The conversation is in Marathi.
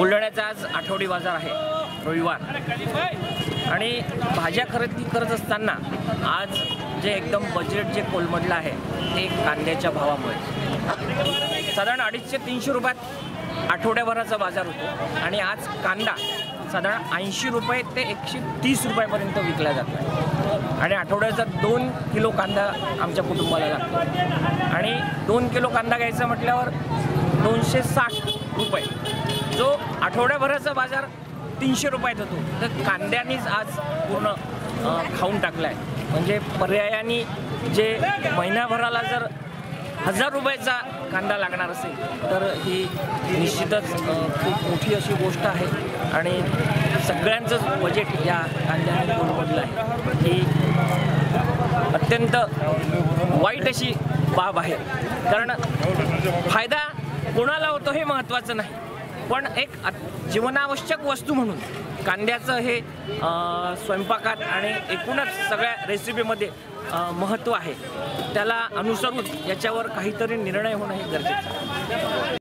बुलढाण्याचा आज आठवडी बाजार आहे रविवार. आणि भाज्या खरेदी करत असताना आज जे एकदम बजेट जे कोलमडलं आहे ते कांद्याच्या भावामुळे. साधारण अडीचशे तीनशे रुपयात आठवड्याभराचा बाजार होतो. आणि आज कांदा साधारण ऐंशी रुपये ते एकशे तीस रुपयापर्यंत विकला जातो. आहे आणि आठवड्याचा दोन किलो कांदा आमच्या कुटुंबाला लागतो. आणि दोन किलो कांदा घ्यायचा म्हटल्यावर दोनशे साठ रुपये. जो आठवड्याभराचा बाजार तीनशे रुपयात होतो. तर कांद्यानेच आज पूर्ण खाऊन टाकला आहे म्हणजे पर्यायाने जे महिन्याभराला जर हजार रुपयाचा कांदा लागणार असेल तर ही निश्चितच खूप मोठी अशी गोष्ट आहे. आणि सगळ्यांचंच बजेट या कांद्याने कोलमडलं आहे. ही अत्यंत वाईट अशी बाब आहे. कारण फायदा कोणाला होतो हे महत्त्वाचं नाही. पण एक जीवनावश्यक वस्तू म्हणून कांद्याचं हे स्वयंपाकात आणि एकूणच सगळ्या रेसिपीमध्ये महत्त्व आहे. त्याला अनुसरून याच्यावर काहीतरी निर्णय होणं हे गरजेचं आहे.